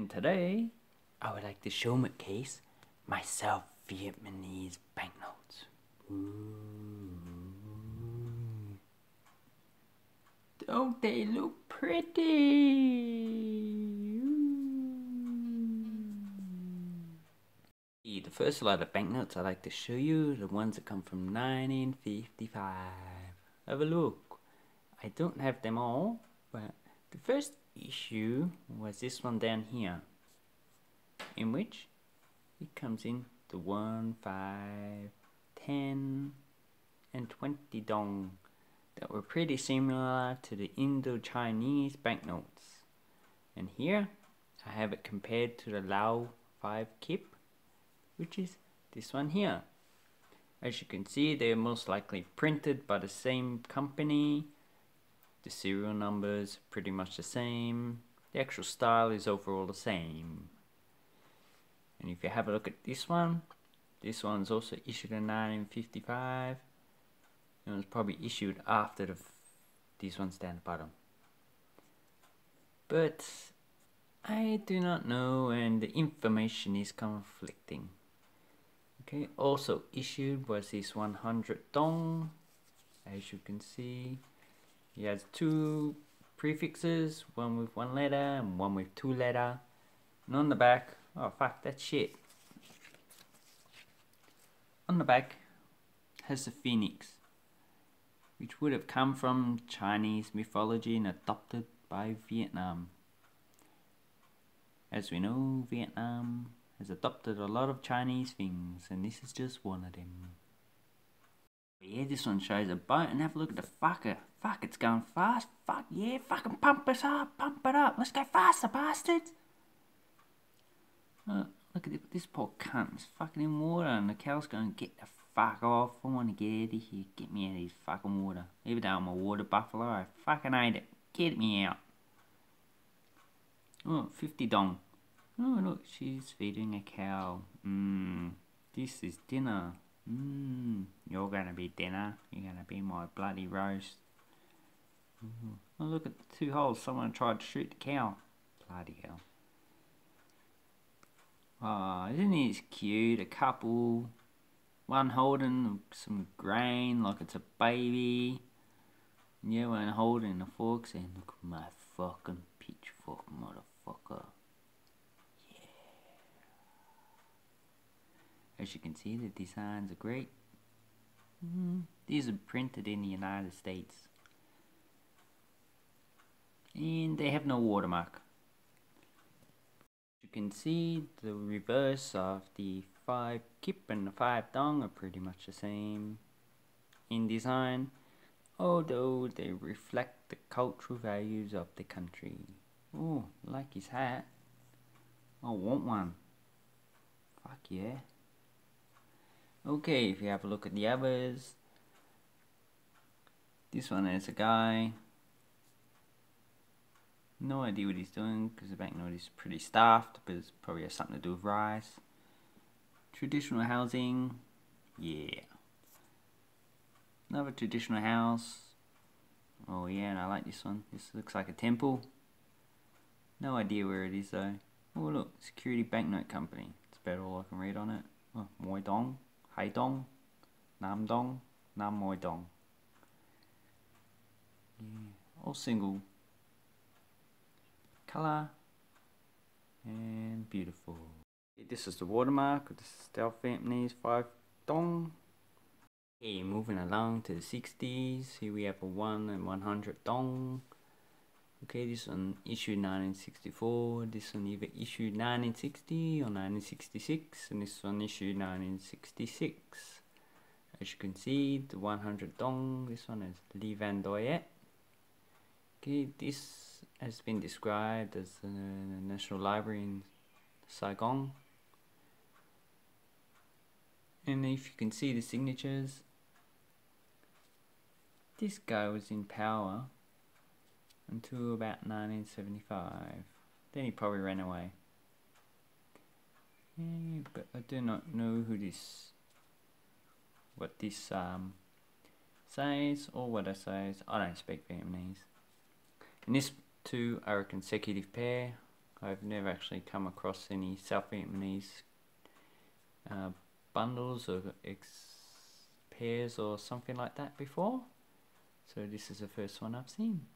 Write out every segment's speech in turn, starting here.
And today, I would like to show my Case my South Vietnamese banknotes. Ooh. Don't they look pretty? The first lot of banknotes I'd like to show you the ones that come from 1955. Have a look. I don't have them all, but the first issue was this one down here, in which it comes in the 1, 5, 10, and 20 dong that were pretty similar to the Indo-Chinese banknotes. And here I have it compared to the Lao 5 kip, which is this one here. As you can see, they're most likely printed by the same company the serial numbers pretty much the same. The actual style is overall the same. And if you have a look at this one, this one's also issued in 1955. It was probably issued after the these ones down the bottom. But I do not know and the information is conflicting. Okay, also issued was this 100 dong, as you can see. He has two prefixes, one with one letter and one with two letter. And on the back, oh fuck, that's shit. On the back has the phoenix, which would have come from Chinese mythology and adopted by Vietnam. As we know, Vietnam has adopted a lot of Chinese things, and this is just one of them. Yeah, this one shows a boat and have a look at the fucker. Fuck, it's going fast. Fuck, yeah, fucking pump us up, pump it up. Let's go faster, bastards. Oh, look at this poor cunt. It's fucking in water and the cow's going, get the fuck off. I want to get out of here. Get me out of this fucking water. Even though I'm a water buffalo, I fucking hate it. Get me out. Oh, 50 dong. Oh, look, she's feeding a cow. Mmm, this is dinner. Mmm, you're gonna be dinner. You're gonna be my bloody roast. Mm-hmm. Oh, look at the two holes. Someone tried to shoot the cow. Bloody hell. Oh, isn't this cute? A couple. One holding some grain like it's a baby. Yeah, one holding a fork saying, look at my fucking pitchfork, motherfucker. Yeah. As you can see, the designs are great. Mm -hmm. These are printed in the United States. And they have no watermark. You can see the reverse of the 5 kip and the 5 dong are pretty much the same in design, although they reflect the cultural values of the country. Oh, like his hat. I want one. Fuck yeah. Okay, if you have a look at the others, this one is a guy. No idea what he's doing because the banknote is pretty stuffed, but it probably has something to do with rice. Traditional housing, yeah. Another traditional house. Oh yeah, and I like this one. This looks like a temple. No idea where it is though. Oh look, Security Banknote Company. That's about all I can read on it. Oh, Moi Dong. Hai Dong, Nam Dong, Nam Moi Dong. Yeah, all single color and beautiful. This is the watermark of the Vietnamese 5 Dong. Okay, moving along to the 60s. Here we have a 1 and 100 Dong. Okay, this one issue 1964, this one either issue 1960 or 1966, and this one issue 1966. As you can see, the 100 dong, this one is Le Van Duyet. Okay, this has been described as the National Library in Saigon. And if you can see the signatures, this guy was in power until about 1975. Then he probably ran away. Yeah, but I do not know who this, what this um, says or what it says. I don't speak Vietnamese. And this two are a consecutive pair. I've never actually come across any South Vietnamese uh, bundles or pairs or something like that before. So this is the first one I've seen.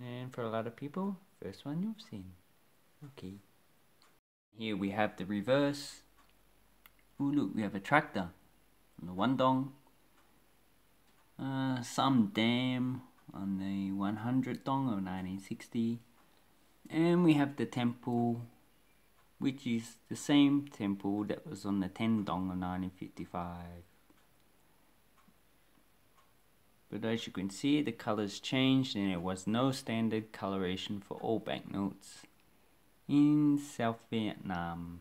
And for a lot of people, first one you've seen. Okay. Here we have the reverse. Oh look, we have a tractor. On the one dong. Uh, some dam on the 100 dong of 1960. And we have the temple, which is the same temple that was on the 10 dong of 1955. But as you can see, the colors changed and there was no standard coloration for all banknotes in South Vietnam.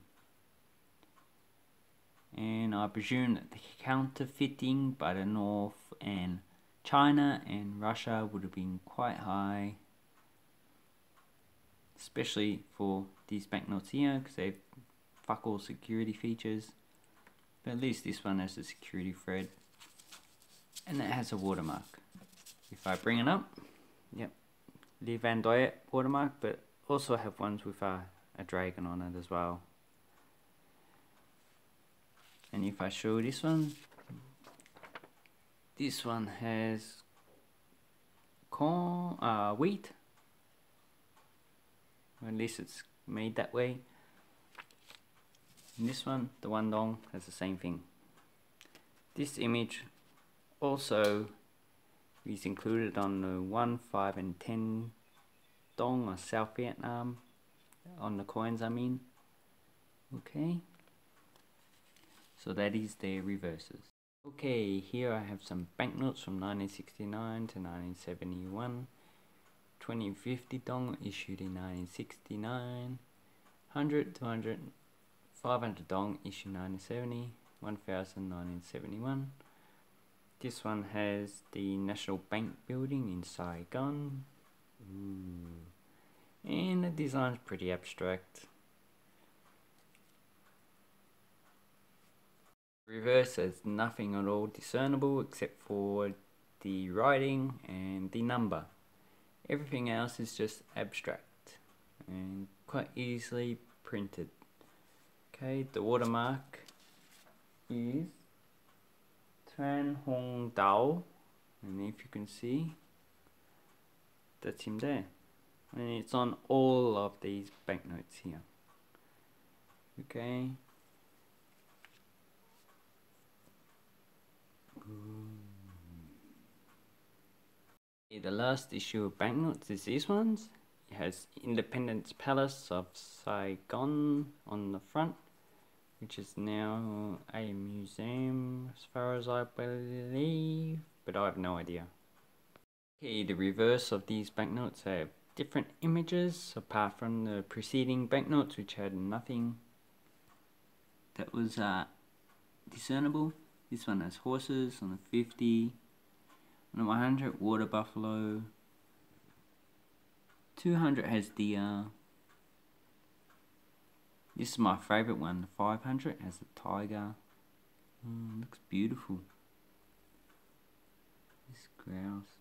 And I presume that the counterfeiting by the North and China and Russia would have been quite high. Especially for these banknotes here because they have fuck all security features. But at least this one has a security thread and it has a watermark. If I bring it up, yep, Le Van Dyke watermark, but also have ones with a, a dragon on it as well. And if I show this one, this one has corn, uh, wheat, at least it's made that way. And this one, the one dong, has the same thing. This image also is included on the 1, 5 and 10 Dong or South Vietnam on the coins I mean okay so that is their reverses okay here I have some banknotes from 1969 to 1971 2050 dong issued in 1969 100 200 500 dong issued 1970 1000 1971 this one has the National Bank building in Saigon. Ooh. And the design's pretty abstract. Reverse has nothing at all discernible except for the writing and the number. Everything else is just abstract and quite easily printed. Okay, the watermark is Tran Hung Dao and if you can see that's him there and it's on all of these banknotes here okay the last issue of banknotes is these ones it has Independence Palace of Saigon on the front which is now a museum as far as I believe, but I have no idea. Okay, the reverse of these banknotes have different images apart from the preceding banknotes which had nothing that was uh, discernible. This one has horses on the 50, on the 100 water buffalo, 200 has deer, this is my favourite one, the 500 has a tiger. Mm, looks beautiful. This grouse.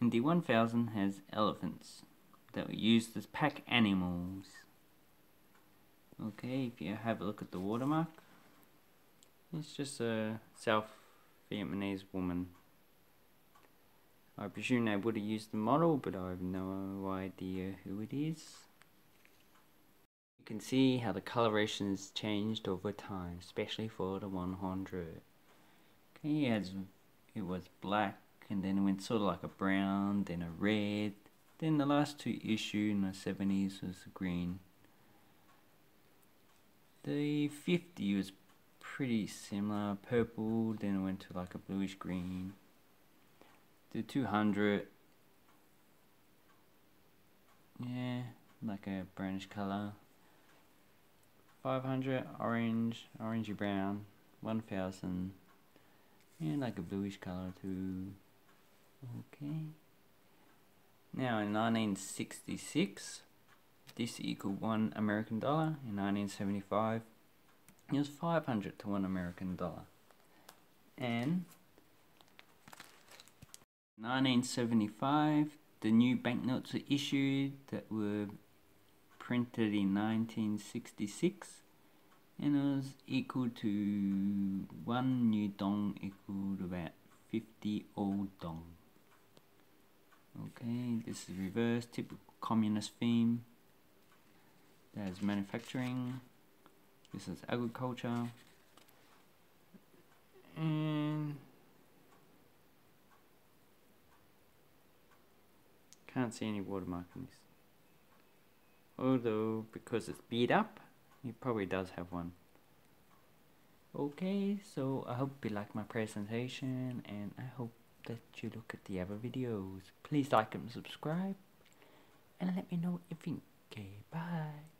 And the 1000 has elephants that were used as pack animals. Okay, if you have a look at the watermark, it's just a South Vietnamese woman. I presume they would have used the model, but I have no idea who it is. You can see how the coloration has changed over time, especially for the 100. Okay, it, it was black, and then it went sort of like a brown, then a red, then the last two issue in the 70s was green. The 50 was pretty similar, purple, then it went to like a bluish green. The 200, yeah, like a brownish color. 500 orange, orangey brown, 1000 and like a bluish color too. Okay. Now in 1966, this equaled one American dollar. In 1975, it was 500 to one American dollar. And 1975, the new banknotes were issued that were printed in 1966 and it was equal to 1 new dong equal to about 50 old dong. Okay, this is reverse, typical communist theme. There's manufacturing. This is agriculture. And can't see any watermark on this. Although, because it's beat up, it probably does have one. Okay, so I hope you like my presentation and I hope that you look at the other videos. Please like and subscribe and let me know what you think. Okay, bye.